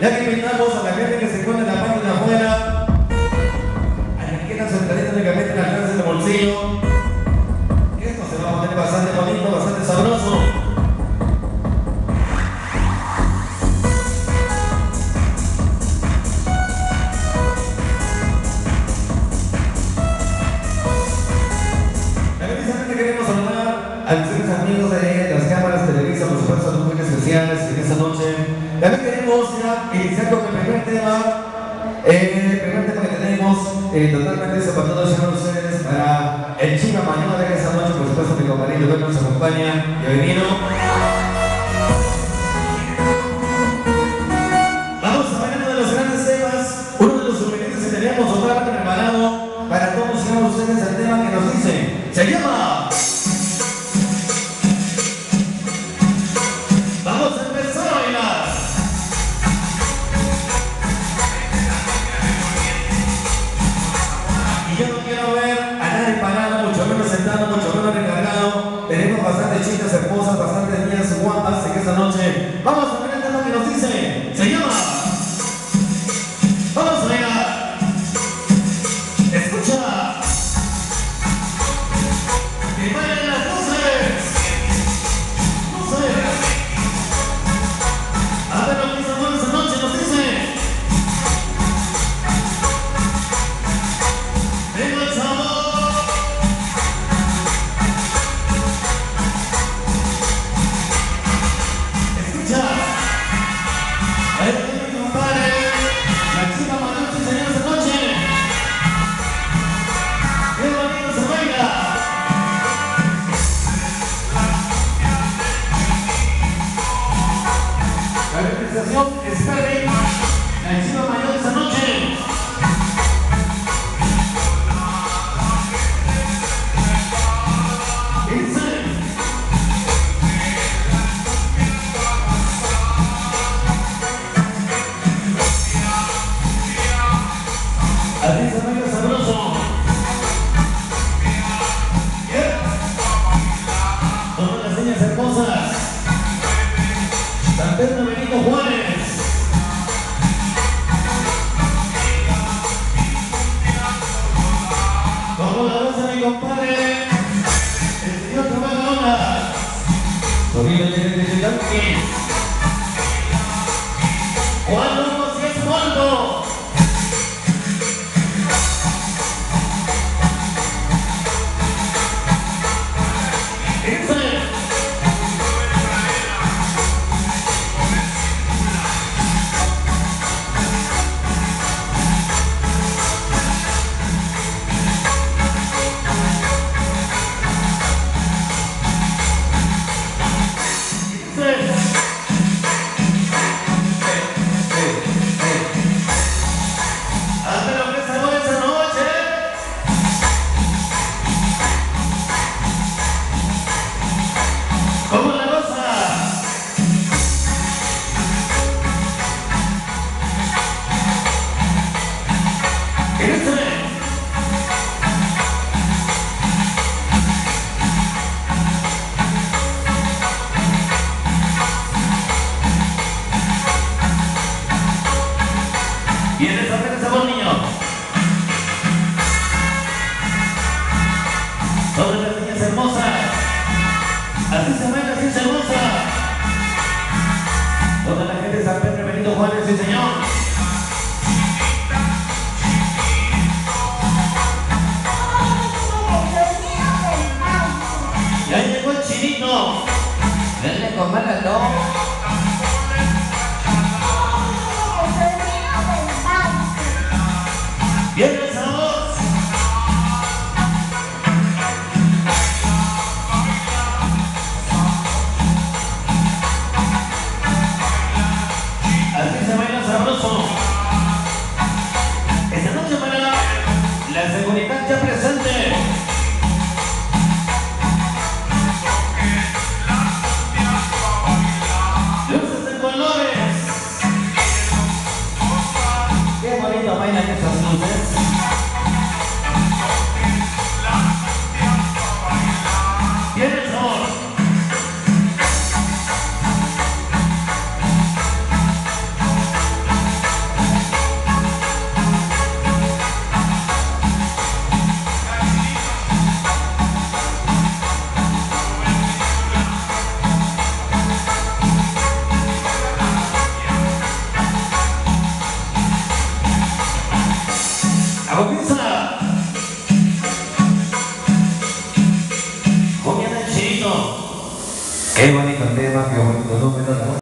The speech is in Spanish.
Ya que invitamos a la gente que se encuentra en la página afuera, a la que las entraditas únicamente en alcance de bolsillo. Esto se va a poner bastante bonito, bastante sabroso. Queremos saludar a nuestros amigos de las cámaras Televisa, por supuesto, muy especiales en. También queremos ya iniciar con el primer tema. Eh, el primer tema que tenemos, eh, totalmente zapatado para ustedes, para el chica mañana de esta noche, por supuesto, mi compañero que nos acompaña, bienvenido. Vamos a ver uno de los grandes temas, uno de los souvenirs que teníamos totalmente preparado para todos ustedes el tema que nos dice, se llama... mucho menos recargado. Tenemos bastantes chicas hermosas, bastantes niñas guapas en esta noche. Vamos a ver tema que nos dice. Se llama. Vamos a bailar. Escucha. Estarei. Nativa Sonido de Todas las niñas hermosas. Así se baila, así se goza. Toda la gente de San Pedro Benito Juárez, sí señor. い名前なんですよ。Comienza. Comienza el chino. Qué bonito tema, qué bonito número.